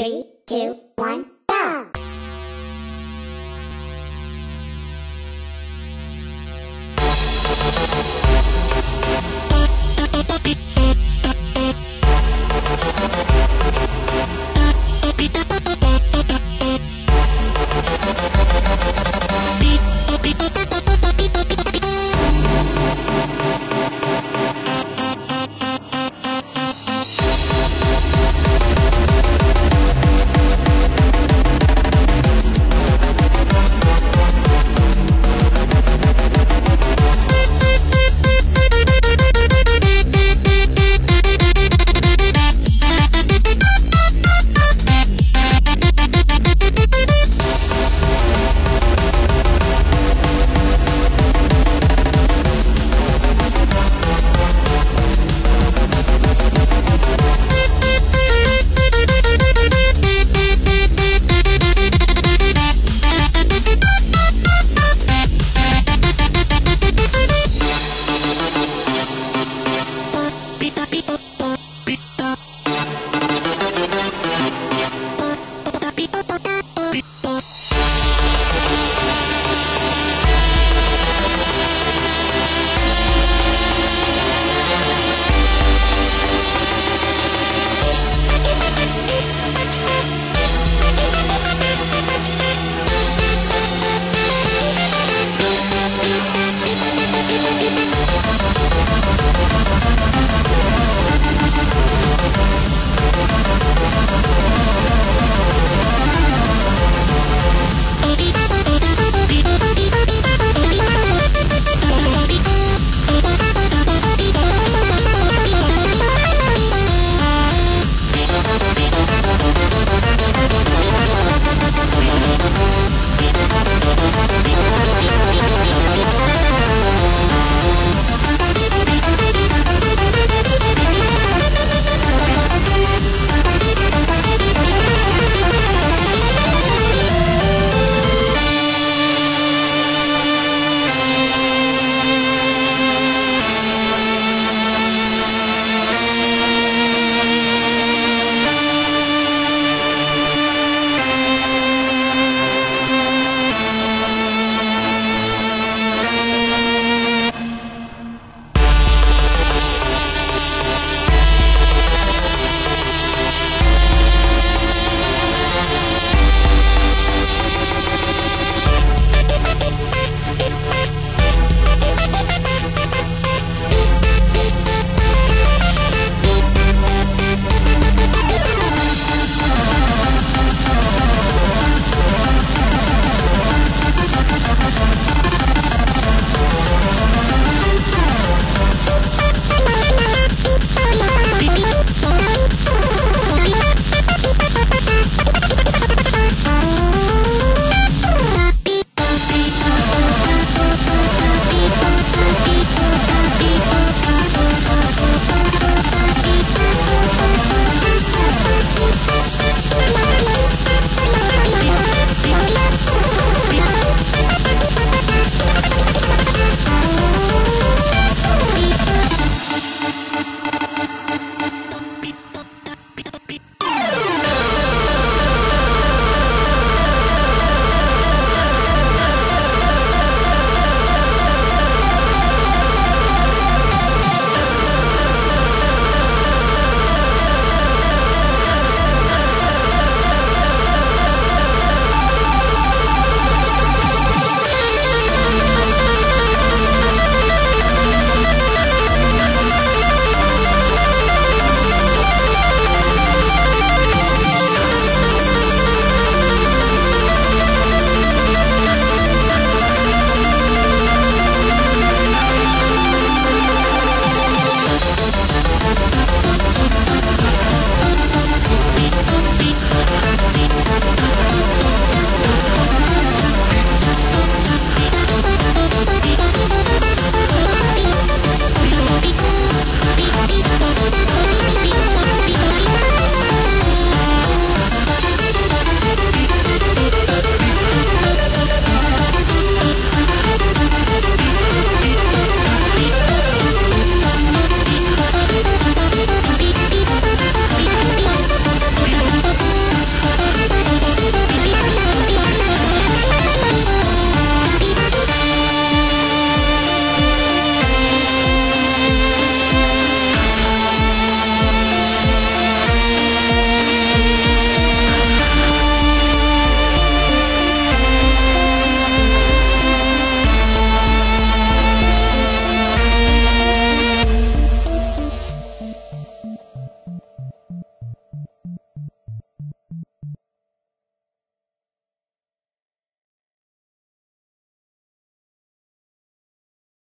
Three, two, one,